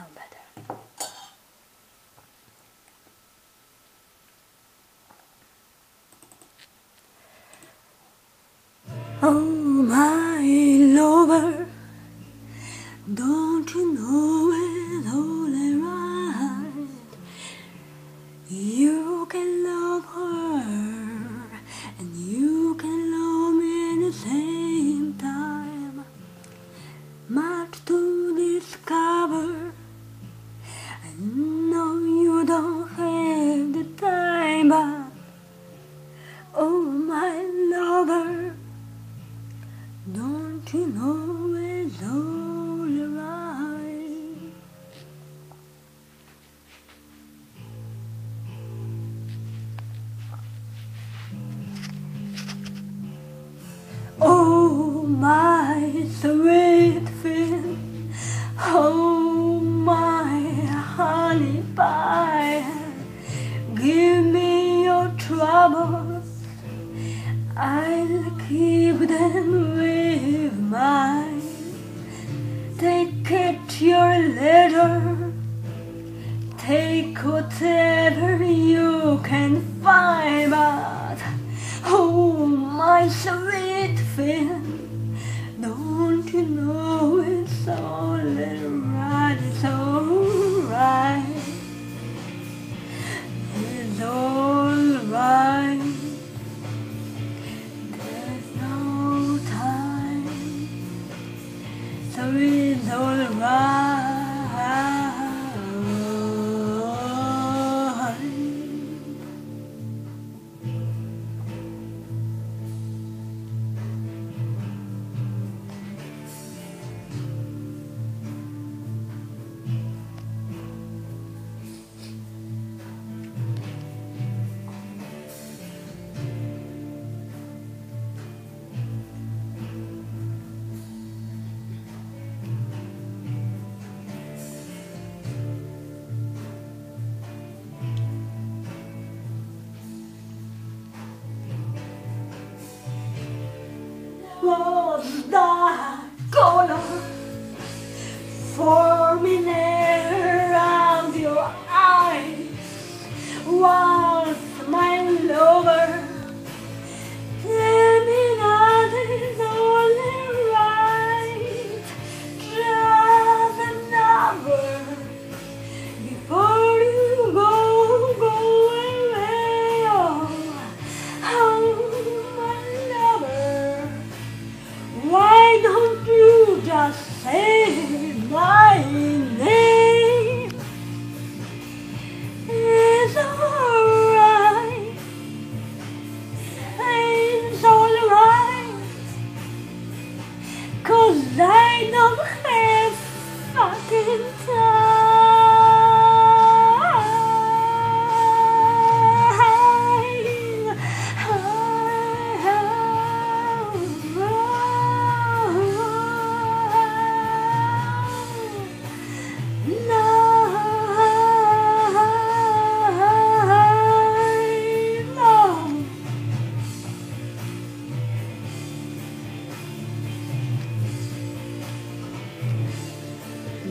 know better. Oh, my lover, don't you know it's only You know it's all right? Oh, my sweet thing, oh, my honey pie, give me your troubles. I'll keep them with mine. Take it your letter. Take whatever you can find, but oh my sweet friend, don't you know it's all right, it's alright, was the color forming around your eyes? Was my lover não né?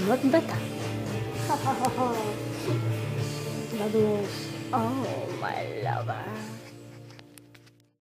Not better. that was oh my lover.